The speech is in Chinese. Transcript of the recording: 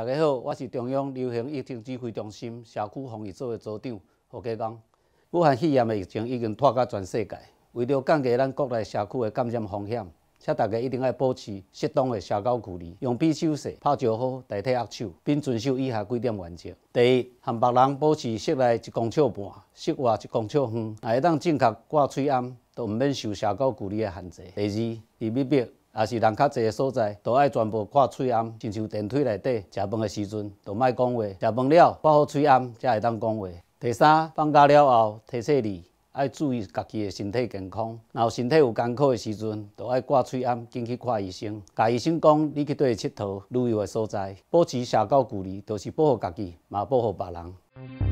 大家好我是中央流行疫情指挥中心社区防疫组的组长何家刚。武汉肺炎的疫情已经拖到全世界，为了降低咱国内社区的感染风险，请大家一定要保持适当的社交距离，用匕首洗、拍招呼代替握手，并遵守以下几点原则：第一，和别人保持室内一公尺半，室外一公尺远，若会当正确挂喙罨，都毋免受社交距离的限制。第二，伫密闭也是人较侪的所在，都爱全部挂喙罨，亲像电梯内底食饭的时阵，都莫讲话，食饭了挂好喙罨才会当讲话。第三，放假了后提醒你。爱注意家己的身体健康，然后身体有艰苦的时阵，都爱挂喙罨，进去看医生。甲医生讲，你去倒去佚佗旅游的所在，保持社交距离，就是保护家己，嘛保护别人。